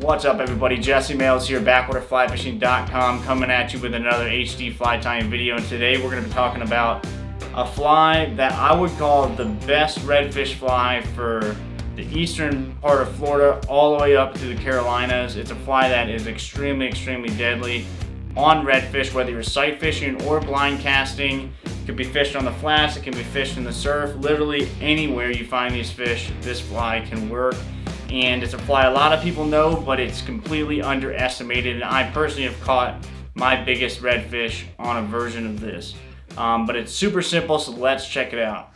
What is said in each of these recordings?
What's up everybody, Jesse Mails here, backwaterflyfishing.com coming at you with another HD fly tying video and today we're going to be talking about a fly that I would call the best redfish fly for the eastern part of Florida all the way up to the Carolinas. It's a fly that is extremely, extremely deadly on redfish, whether you're sight fishing or blind casting. It can be fished on the flats, it can be fished in the surf. Literally anywhere you find these fish, this fly can work and it's a fly a lot of people know, but it's completely underestimated. And I personally have caught my biggest redfish on a version of this. Um, but it's super simple, so let's check it out.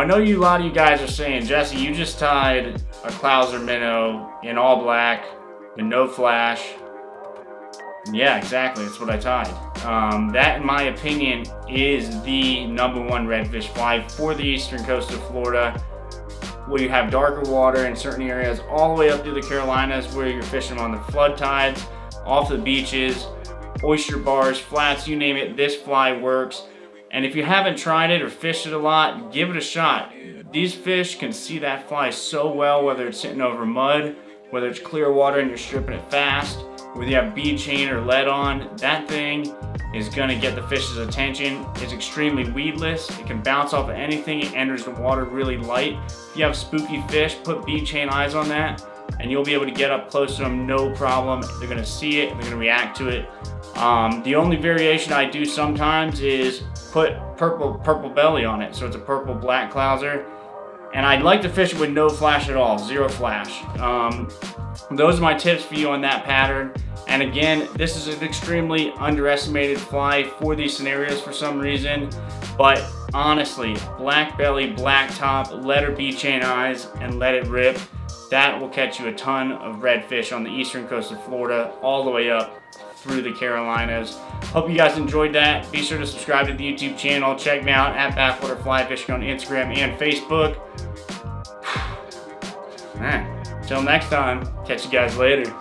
I know you, a lot of you guys are saying, Jesse, you just tied a Clouser minnow in all black with no flash. Yeah, exactly, that's what I tied. Um, that, in my opinion, is the number one redfish fly for the eastern coast of Florida, where you have darker water in certain areas, all the way up to the Carolinas, where you're fishing on the flood tides, off the beaches, oyster bars, flats, you name it, this fly works. And if you haven't tried it or fished it a lot, give it a shot. These fish can see that fly so well, whether it's sitting over mud, whether it's clear water and you're stripping it fast, whether you have bead chain or lead on, that thing is gonna get the fish's attention. It's extremely weedless. It can bounce off of anything. It enters the water really light. If you have spooky fish, put bead chain eyes on that and you'll be able to get up close to them no problem. They're gonna see it, they're gonna react to it. Um, the only variation I do sometimes is put purple purple belly on it. So it's a purple black clouser. And I'd like to fish it with no flash at all, zero flash. Um, those are my tips for you on that pattern. And again, this is an extremely underestimated fly for these scenarios for some reason. But honestly, black belly, black top, let her be chain eyes, and let it rip. That will catch you a ton of redfish on the eastern coast of Florida, all the way up through the Carolinas. Hope you guys enjoyed that. Be sure to subscribe to the YouTube channel. Check me out at Backwater Fly Fishing on Instagram and Facebook. Man, until next time, catch you guys later.